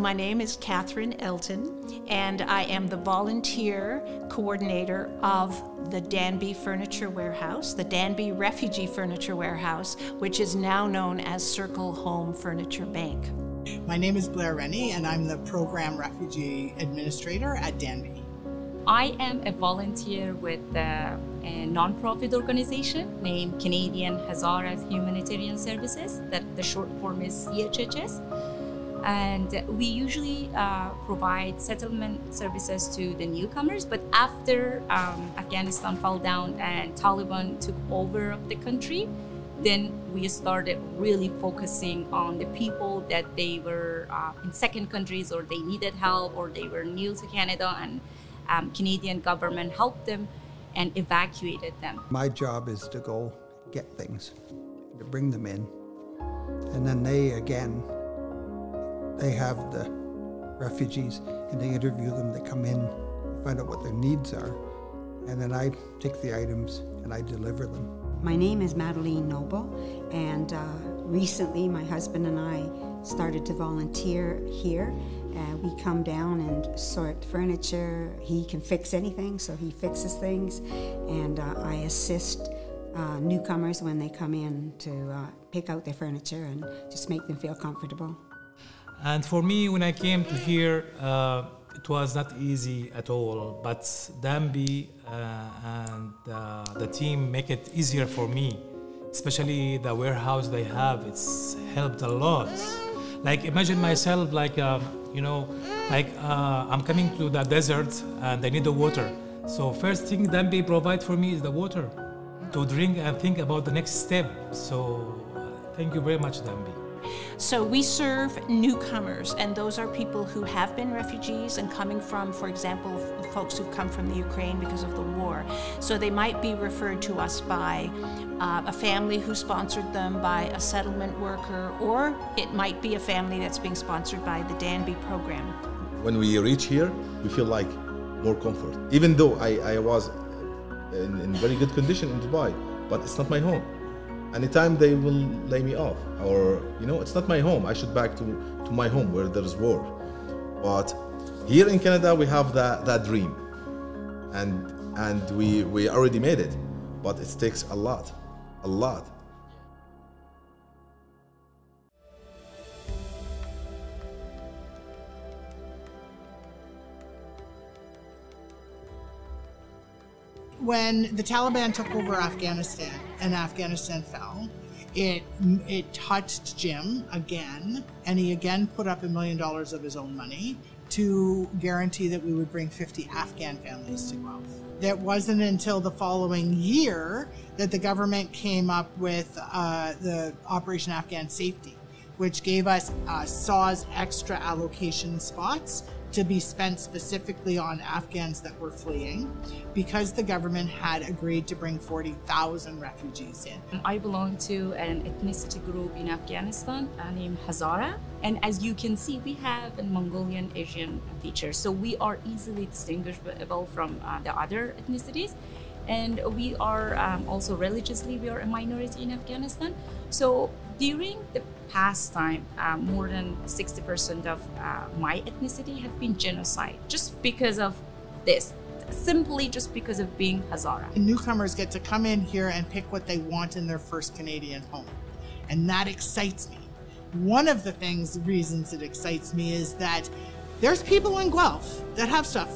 My name is Catherine Elton, and I am the volunteer coordinator of the Danby Furniture Warehouse, the Danby Refugee Furniture Warehouse, which is now known as Circle Home Furniture Bank. My name is Blair Rennie, and I'm the Program Refugee Administrator at Danby. I am a volunteer with a, a non-profit organization named Canadian Hazara Humanitarian Services, that the short form is CHHS. And we usually uh, provide settlement services to the newcomers, but after um, Afghanistan fell down and Taliban took over the country, then we started really focusing on the people that they were uh, in second countries or they needed help or they were new to Canada and um, Canadian government helped them and evacuated them. My job is to go get things, to bring them in. And then they, again, they have the refugees and they interview them, they come in, find out what their needs are, and then I take the items and I deliver them. My name is Madeline Noble, and uh, recently my husband and I started to volunteer here. Uh, we come down and sort furniture. He can fix anything, so he fixes things, and uh, I assist uh, newcomers when they come in to uh, pick out their furniture and just make them feel comfortable. And for me, when I came to here, uh, it was not easy at all. But Danby uh, and uh, the team make it easier for me, especially the warehouse they have. It's helped a lot. Like imagine myself, like uh, you know, like uh, I'm coming to the desert and I need the water. So first thing Danby provide for me is the water to drink and think about the next step. So thank you very much, Danby. So we serve newcomers, and those are people who have been refugees and coming from, for example, folks who've come from the Ukraine because of the war. So they might be referred to us by uh, a family who sponsored them, by a settlement worker, or it might be a family that's being sponsored by the Danby program. When we reach here, we feel like more comfort. Even though I, I was in, in very good condition in Dubai, but it's not my home anytime they will lay me off or you know it's not my home. I should back to to my home where there's war. But here in canada we have that that dream. And and we we already made it. But it takes a lot a lot when the Taliban took over Afghanistan and Afghanistan fell, it it touched Jim again, and he again put up a million dollars of his own money to guarantee that we would bring 50 Afghan families to Guelph. That wasn't until the following year that the government came up with uh, the Operation Afghan Safety, which gave us uh, SAWS extra allocation spots to be spent specifically on Afghans that were fleeing because the government had agreed to bring 40,000 refugees in. I belong to an ethnicity group in Afghanistan named Hazara. And as you can see, we have a Mongolian Asian feature. So we are easily distinguishable from uh, the other ethnicities. And we are um, also religiously, we are a minority in Afghanistan. So during the past time, uh, more than 60% of uh, my ethnicity have been genocide just because of this, simply just because of being Hazara. Newcomers get to come in here and pick what they want in their first Canadian home. And that excites me. One of the things, reasons it excites me is that there's people in Guelph that have stuff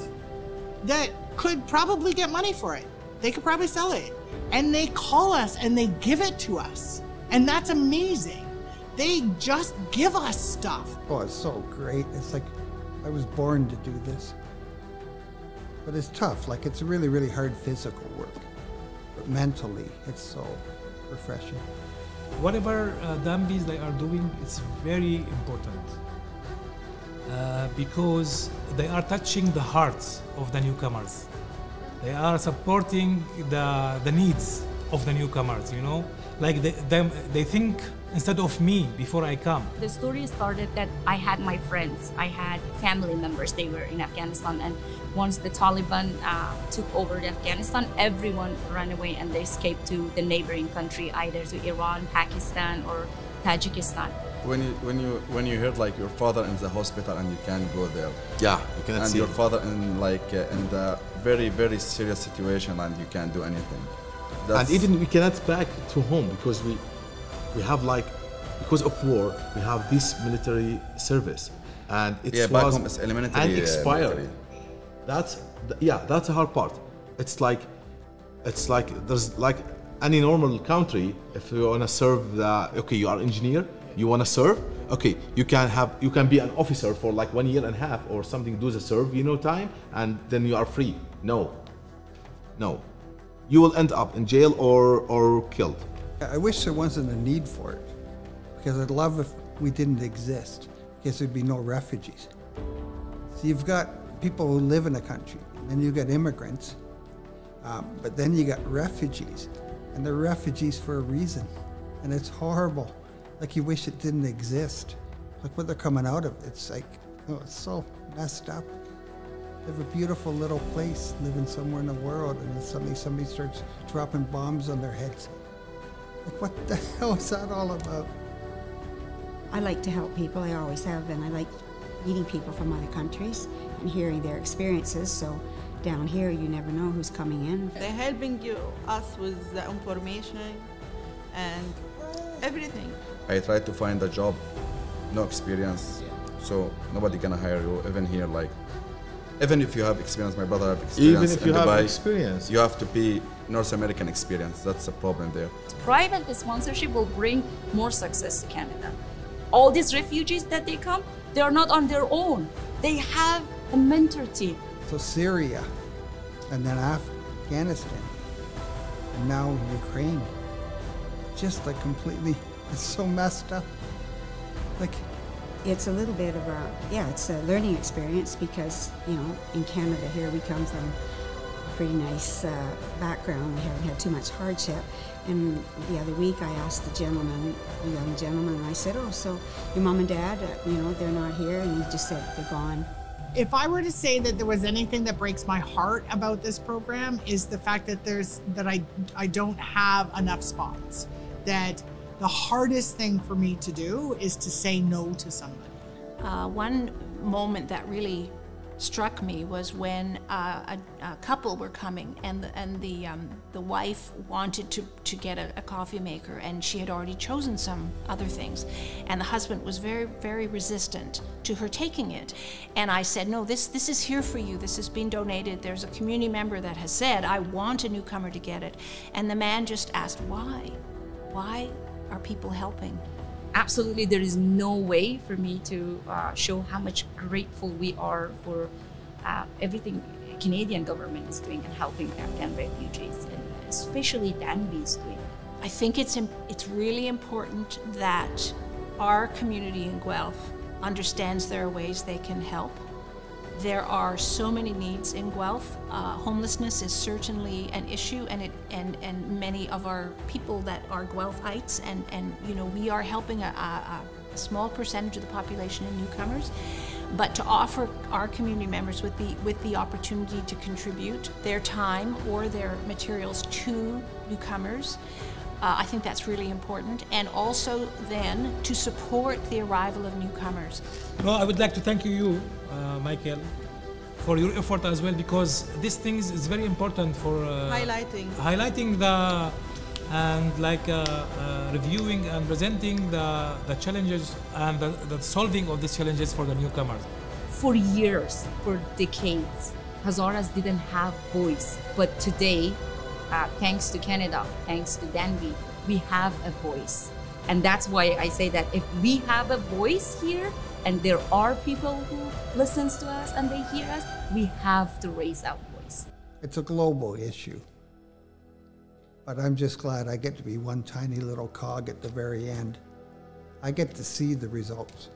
that could probably get money for it. They could probably sell it. And they call us and they give it to us. And that's amazing. They just give us stuff. Oh, it's so great. It's like I was born to do this. But it's tough. Like it's really, really hard physical work. But mentally, it's so refreshing. Whatever uh, Danbys they are doing, it's very important. Uh, because they are touching the hearts of the newcomers. They are supporting the, the needs of the newcomers, you know? Like they, them, they think instead of me before I come. The story started that I had my friends, I had family members, they were in Afghanistan. And once the Taliban uh, took over Afghanistan, everyone ran away and they escaped to the neighboring country, either to Iran, Pakistan, or Tajikistan. when you when you when you heard like your father in the hospital and you can't go there, Yeah, you cannot and see. your father in like uh, in the very very serious situation and you can't do anything. and even we cannot back to home because we we have like because of war we have this military service. And it Yeah, back was home is and uh, expired. military. that's th- yeah that's the hard part. It's like it's like there's like any normal country if you want to serve the okay you are engineer you want to serve okay you can have you can be an officer for like one year and a half or something do the serve you know time and then you are free. No. No. You will end up in jail or or killed I wish there wasn't a need for it because I'd love if we didn't exist because there'd be no refugees. So you've got people who live in a country, and you've got immigrants, um, but then you got refugees, and they're refugees for a reason, and it's horrible. Like you wish it didn't exist. Like what they're coming out of. It's like, oh, it's so messed up. They have a beautiful little place living somewhere in the world, and then suddenly somebody starts dropping bombs on their heads. Like, what the hell is that all about? I like to help people, I always have, and I like meeting people from other countries and hearing their experiences. So down here, you never know who's coming in. They're helping you us with the information and everything. I tried to find a job, no experience, so nobody gonna hire you. Even here, like, even if you have experience, my brother have experience. Even if in you have Dubai, experience. you have to be North American experience. That's the problem there. Private sponsorship will bring more success to Canada. All these refugees that they come, they are not on their own. They have a mentor team. So Syria, and then Afghanistan, and now Ukraine. Just like completely, it's so messed up. Like, It's a little bit of a, yeah, it's a learning experience because, you know, in Canada here we come from a pretty nice uh, background. We haven't had too much hardship. And the other week I asked the gentleman, the young gentleman, I said, oh, so your mom and dad, uh, you know, they're not here? And he just said, they're gone. If I were to say that there was anything that breaks my heart about this program is the fact that there's that I I don't have enough spots. That the hardest thing for me to do is to say no to somebody. Uh, one moment that really struck me was when uh, a, a couple were coming and the, and the um, the wife wanted to to get a, a coffee maker and she had already chosen some other things. And the husband was very very resistant to her taking it. And I said no this this is here for you. This has been donated. There's a community member that has said I want a newcomer to get it and the man just asked why? Why are people helping absolutely there is no way for me to uh, show how much grateful we are for uh, everything Canadian government is doing and helping Afghan refugees, and especially Danby is doing. I think it's it's really important that our community in Guelph understands there are ways they can help. There are so many needs in Guelph. Uh, homelessness is certainly an issue, and it and and many of our people that are Guelphites, and and you know we are helping a, a, a small percentage of the population in newcomers. But to offer our community members with the with the opportunity to contribute their time or their materials to newcomers, uh, I think that's really important. And also then to support the arrival of newcomers. No, I would like to thank you, uh, Michael, for your effort as well because this thing is, is very important for uh, Highlighting. highlighting the and like uh, uh, reviewing and presenting the, the challenges and the, the solving of these challenges for the newcomers. For years, for decades, Hazaras didn't have voice, but today, uh, thanks to Canada, thanks to Danby, we have a voice. And that's why I say that if we have a voice here and there are people who listens to us and they hear us, we have to raise our voice. it's a global issue. But I'm just glad I get to be one tiny little cog at the very end. I get to see the results.